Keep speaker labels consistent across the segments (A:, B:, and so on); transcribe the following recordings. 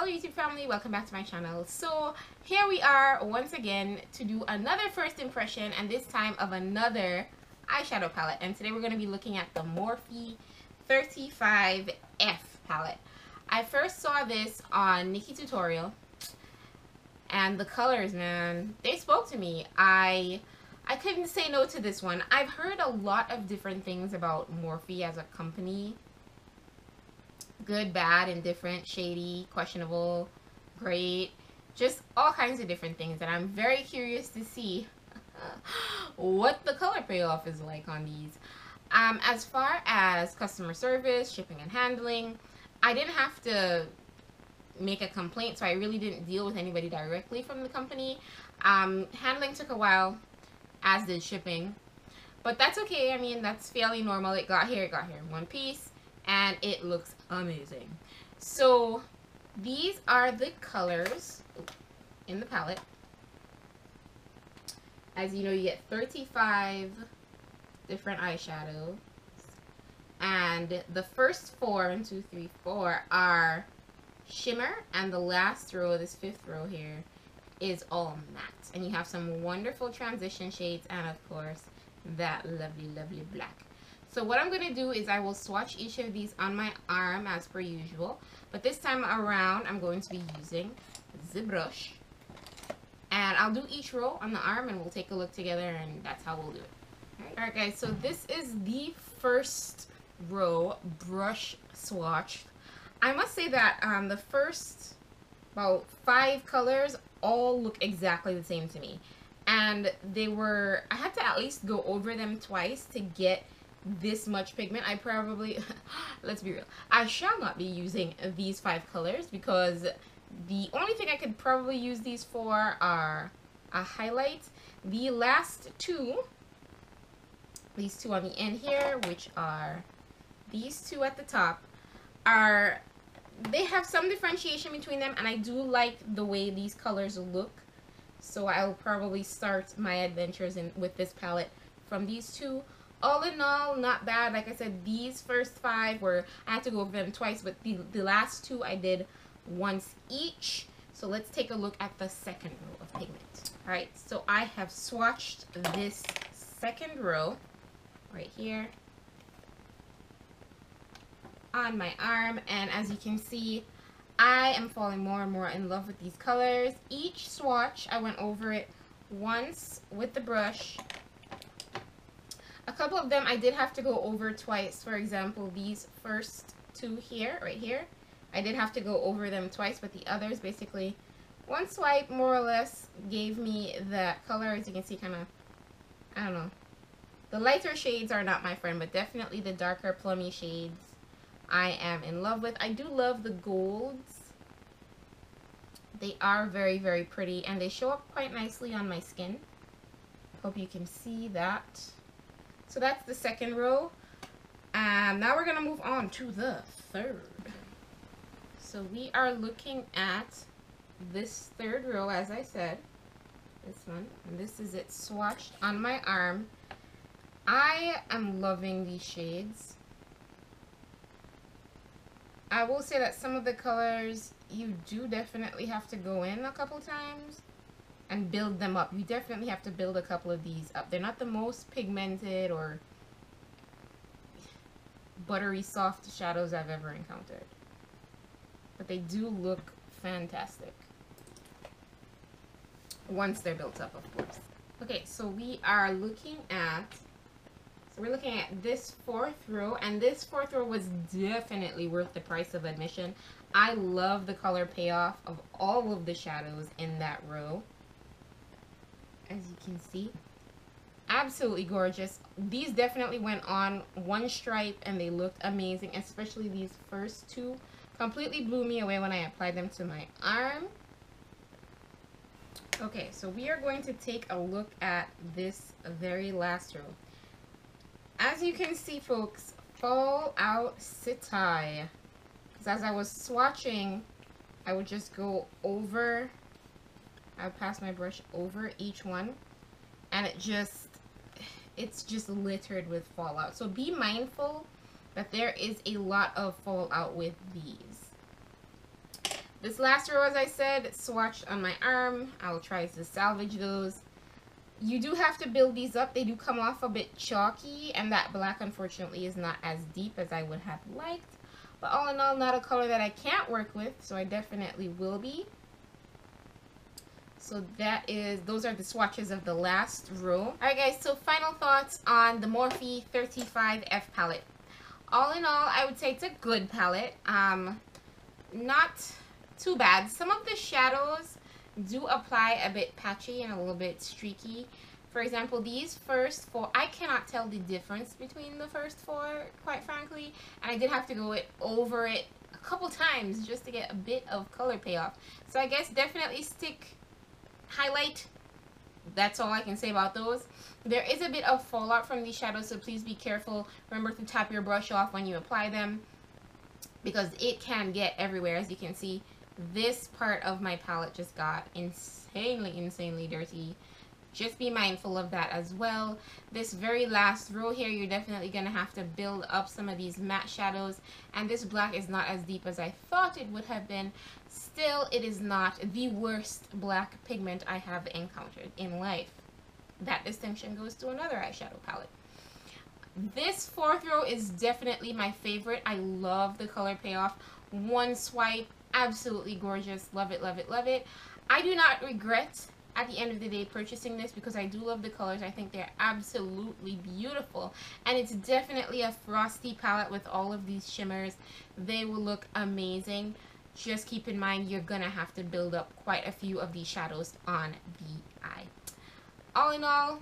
A: Hello YouTube family, welcome back to my channel. So here we are once again to do another first impression and this time of another eyeshadow palette. And today we're going to be looking at the Morphe 35F palette. I first saw this on nikki tutorial and the colors, man, they spoke to me. I I couldn't say no to this one. I've heard a lot of different things about Morphe as a company good, bad, indifferent, shady, questionable, great, just all kinds of different things. And I'm very curious to see what the color payoff is like on these. Um, as far as customer service, shipping and handling, I didn't have to make a complaint, so I really didn't deal with anybody directly from the company. Um, handling took a while, as did shipping. But that's okay. I mean, that's fairly normal. It got here, it got here in one piece and it looks amazing. So these are the colors in the palette. As you know, you get 35 different eyeshadows. And the first four, one, two, three, four, are shimmer. And the last row, this fifth row here, is all matte. And you have some wonderful transition shades and, of course, that lovely, lovely black. So what I'm going to do is I will swatch each of these on my arm as per usual. But this time around, I'm going to be using the brush. And I'll do each row on the arm and we'll take a look together and that's how we'll do it. Alright right, guys, so this is the first row brush swatch. I must say that um, the first about five colors all look exactly the same to me. And they were, I had to at least go over them twice to get this much pigment, I probably, let's be real, I shall not be using these five colors because the only thing I could probably use these for are a highlight. The last two, these two on the end here, which are these two at the top, are, they have some differentiation between them and I do like the way these colors look. So I'll probably start my adventures in with this palette from these two all in all, not bad. Like I said, these first five were, I had to go over them twice, but the, the last two I did once each. So let's take a look at the second row of pigment. All right, so I have swatched this second row right here on my arm. And as you can see, I am falling more and more in love with these colors. Each swatch, I went over it once with the brush couple of them I did have to go over twice. For example, these first two here, right here, I did have to go over them twice, but the others basically one swipe more or less gave me that color. As you can see, kind of, I don't know. The lighter shades are not my friend, but definitely the darker plummy shades I am in love with. I do love the golds. They are very, very pretty, and they show up quite nicely on my skin. Hope you can see that. So that's the second row. Um, now we're going to move on to the third. So we are looking at this third row, as I said. This one. And this is it swatched on my arm. I am loving these shades. I will say that some of the colors you do definitely have to go in a couple times and build them up. You definitely have to build a couple of these up. They're not the most pigmented or buttery soft shadows I've ever encountered. But they do look fantastic. Once they're built up, of course. Okay, so we are looking at, so we're looking at this fourth row, and this fourth row was definitely worth the price of admission. I love the color payoff of all of the shadows in that row as you can see. Absolutely gorgeous. These definitely went on one stripe and they looked amazing, especially these first two. Completely blew me away when I applied them to my arm. Okay, so we are going to take a look at this very last row. As you can see, folks, fall out City. Because as I was swatching, I would just go over I pass my brush over each one and it just it's just littered with fallout so be mindful that there is a lot of fallout with these This last row, as I said, swatched on my arm. I will try to salvage those. You do have to build these up. They do come off a bit chalky, and that black, unfortunately, is not as deep as I would have liked. But all in all, not a color that I can't work with, so I definitely will be. So that is, those are the swatches of the last row. Alright guys, so final thoughts on the Morphe 35F palette. All in all, I would say it's a good palette. Um, not too bad. Some of the shadows do apply a bit patchy and a little bit streaky. For example, these first four, I cannot tell the difference between the first four, quite frankly. And I did have to go it, over it a couple times just to get a bit of color payoff. So I guess definitely stick highlight. That's all I can say about those. There is a bit of fallout from these shadows, so please be careful. Remember to tap your brush off when you apply them because it can get everywhere. As you can see, this part of my palette just got insanely, insanely dirty. Just be mindful of that as well. This very last row here, you're definitely going to have to build up some of these matte shadows. And this black is not as deep as I thought it would have been. Still, it is not the worst black pigment I have encountered in life. That distinction goes to another eyeshadow palette. This fourth row is definitely my favorite. I love the color payoff. One swipe, absolutely gorgeous. Love it, love it, love it. I do not regret at the end of the day purchasing this because I do love the colors. I think they're absolutely beautiful. And it's definitely a frosty palette with all of these shimmers. They will look amazing. Just keep in mind you're going to have to build up quite a few of these shadows on the eye. All in all,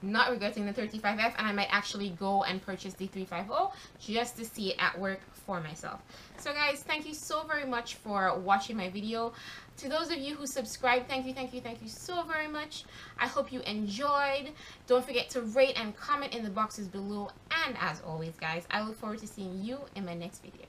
A: not regretting the 35F and I might actually go and purchase the 35O just to see it at work for myself. So guys, thank you so very much for watching my video. To those of you who subscribed, thank you, thank you, thank you so very much. I hope you enjoyed. Don't forget to rate and comment in the boxes below. And as always, guys, I look forward to seeing you in my next video.